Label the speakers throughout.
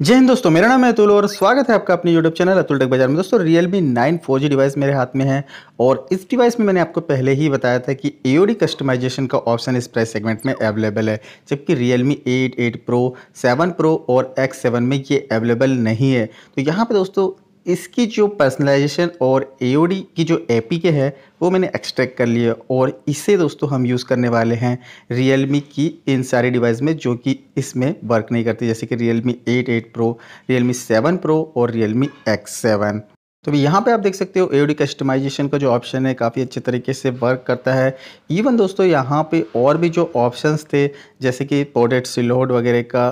Speaker 1: जय हिंद दोस्तों मेरा नाम है अतुल और स्वागत है आपका अपने YouTube चैनल अतुल टेक बाज़ार में। दोस्तों Realme 9 4G डिवाइस मेरे हाथ में है और इस डिवाइस में मैंने आपको पहले ही बताया था कि AOD कस्टमाइजेशन का ऑप्शन इस प्राइस सेगमेंट में अवेलेबल है जबकि Realme 8, 8 Pro, 7 Pro और X7 में ये अवेलेबल नहीं है। तो यहाँ पर दोस्तों इसकी जो पर्सनलाइजेशन और एओडी की जो एपी के है, वो मैंने एक्सट्रैक्ट कर लिया और इसे दोस्तों हम यूज़ करने वाले हैं रियलमी की इन सारी डिवाइस में, जो कि इसमें वर्क नहीं करती। जैसे कि Realme eight eight pro Realme seven pro और रियलमी एक्स सेवन तो यहाँ पे आप देख सकते हो एओडी कस्टमाइजेशन का जो ऑप्शन है, काफ़ी अच्छे तरीके से वर्क करता है। इवन दोस्तों यहाँ पे और भी जो ऑप्शंस थे, जैसे कि पोर्ट्रेट सिलोड वगैरह का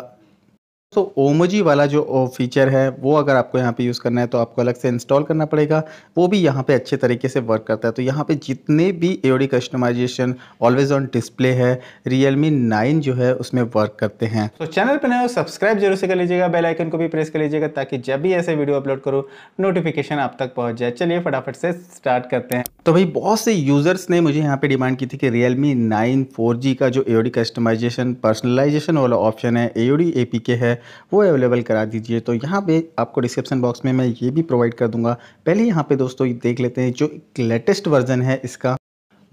Speaker 1: तो ओमोजी वाला जो फीचर है वो अगर आपको यहाँ पे यूज़ करना है तो आपको अलग से इंस्टॉल करना पड़ेगा। वो भी यहाँ पे अच्छे तरीके से वर्क करता है। तो यहाँ पे जितने भी AOD customisation always on display है रियलमी नाइन जो है उसमें वर्क करते हैं। तो चैनल पर नए सब्सक्राइब ज़रूर से कर लीजिएगा बेलाइकन को भी प्रेस कर लीजिएगा ताकि जब भी ऐसे वीडियो अपलोड करो नोटिफिकेशन आप तक पहुँच जाए। चलिए फटाफट से स्टार्ट करते हैं। तो भाई बहुत से यूज़र्स ने मुझे यहाँ पे डिमांड की थी कि रियलमी नाइन फोर का जो एओडी कस्टमाइजेशन पर्सनलाइजेशन वाला ऑप्शन है एओडी ए है वो अवेलेबल करा दीजिए। तो यहाँ पे आपको डिस्क्रिप्शन बॉक्स में मैं ये भी प्रोवाइड कर दूँगा। पहले यहाँ पे दोस्तों देख लेते हैं जो लेटेस्ट वर्जन है इसका।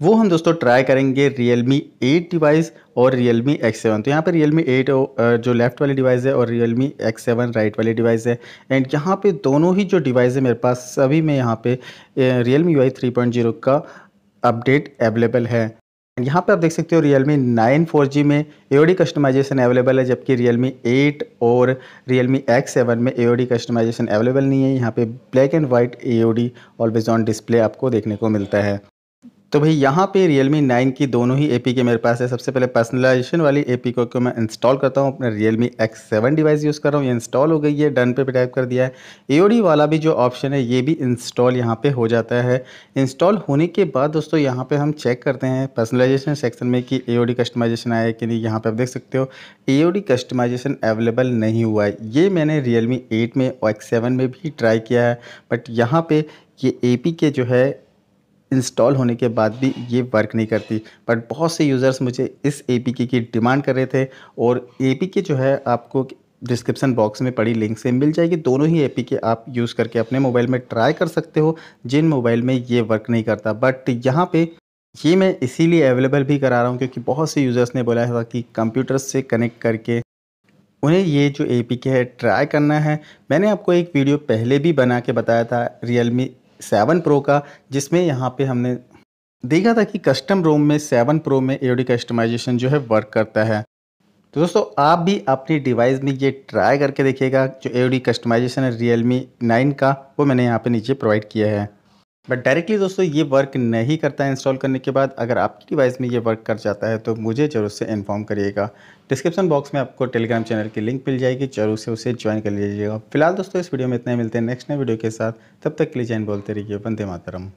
Speaker 1: वो हम दोस्तों ट्राई करेंगे Realme 8 डिवाइस और Realme X7 तो यहाँ पर Realme 8 जो लेफ़्ट वाली डिवाइस है और Realme X7 राइट वाली डिवाइस है। एंड यहाँ पे दोनों ही जो डिवाइस है मेरे पास, सभी में यहाँ पे Realme UI 3.0 का अपडेट अवेलेबल है। यहाँ पे आप देख सकते हो Realme 9 4G में AOD कस्टमाइजेशन अवेलेबल है, जबकि Realme 8 और Realme X7 में AOD कस्टमाइजेशन अवेलेबल नहीं है। यहाँ पे black and white AOD always on display आपको देखने को मिलता है। तो भाई यहाँ पे Realme 9 की दोनों ही ए के मेरे पास है। सबसे पहले पर्सनलाइजेशन वाली ए को, को मैं इंस्टॉल करता हूँ। अपने Realme X7 डिवाइस यूज़ कर रहा हूँ। ये इंस्टॉल हो गई है। डन पे भी टाइप कर दिया है। ए वाला भी जो ऑप्शन है ये भी इंस्टॉल यहाँ पे हो जाता है। इंस्टॉल होने के बाद दोस्तों यहाँ पर हम चेक करते हैं पर्सनलाइजेशन सेक्शन में कि AOD कस्टमाइजेशन आया कि नहीं। यहाँ पर आप देख सकते हो AOD कस्टमाइजेशन अवेलेबल नहीं हुआ है। ये मैंने रियलमी एट में और एक्स में भी ट्राई किया है। बट यहाँ पर ये ए के जो है इंस्टॉल होने के बाद भी ये वर्क नहीं करती। बट बहुत से यूज़र्स मुझे इस ए की डिमांड कर रहे थे और ए जो है आपको डिस्क्रिप्शन बॉक्स में पड़ी लिंक से मिल जाएगी। दोनों ही ए के आप यूज़ करके अपने मोबाइल में ट्राई कर सकते हो, जिन मोबाइल में ये वर्क नहीं करता। बट यहाँ पे ये मैं इसीलिए अवेलेबल भी करा रहा हूँ क्योंकि बहुत से यूज़र्स ने बोला था कि कंप्यूटर से कनेक्ट करके उन्हें ये जो ए है ट्राई करना है। मैंने आपको एक वीडियो पहले भी बना के बताया था रियलमी सेवन प्रो का, जिसमें यहाँ पे हमने देखा था कि कस्टम रोम में, सेवन प्रो में एओडी कस्टमाइजेशन जो है वर्क करता है। तो दोस्तों, आप भी अपनी डिवाइस में ये ट्राई करके देखिएगा, जो एओडी कस्टमाइजेशन है रियलमी नाइन का, वो मैंने यहाँ पे नीचे प्रोवाइड किया है। बट डायरेक्टली दोस्तों, ये वर्क नहीं करता है इंस्टॉल करने के बाद। अगर आपकी डिवाइस में ये वर्क कर जाता है तो मुझे ज़रूर से इन्फॉर्म करिएगा। डिस्क्रिप्शन बॉक्स में आपको टेलीग्राम चैनल की लिंक मिल जाएगी। ज़रूर से उसे ज्वाइन कर लीजिएगा। फ़िलहाल दोस्तों, इस वीडियो में इतना ही। मिलते हैं नेक्स्ट नए वीडियो के साथ। तब तक के लिए जैन बोलते रहिए। वंदे मातरम।